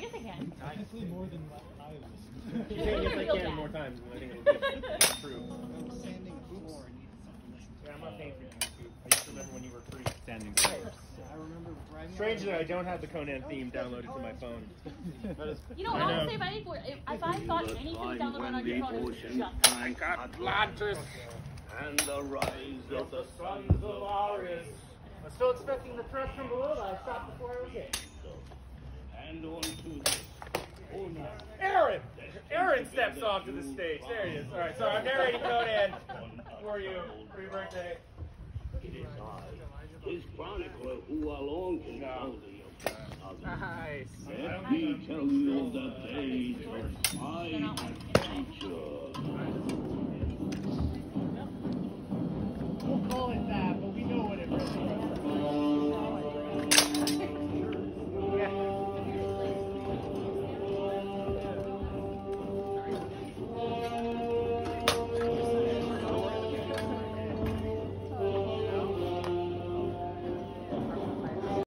yes I can. Honestly, more than what I listened She's Yeah, saying yes, I can bad. more times, and I think it'll be true. Standing floor and needed something to. Yeah, I'm not paying for YouTube. I used to remember when you were free. Standing I remember driving. Strange I don't have the Conan oh, theme downloaded to my phone. You know, I know. honestly, if I, if, if I thought anything downloaded on your phone, it was just Like Atlantis and the rise of the sons of Aryas. I'm still expecting the threat from below, but I stopped before I was hit. And on to this. Oh, no. Aaron! Aaron steps onto the stage. There he is. Alright, so I'm narrating Conan for you for your birthday. It is I, his chronicler, who alone can tell thee of. Nice. Let me tell you of the days of my adventure.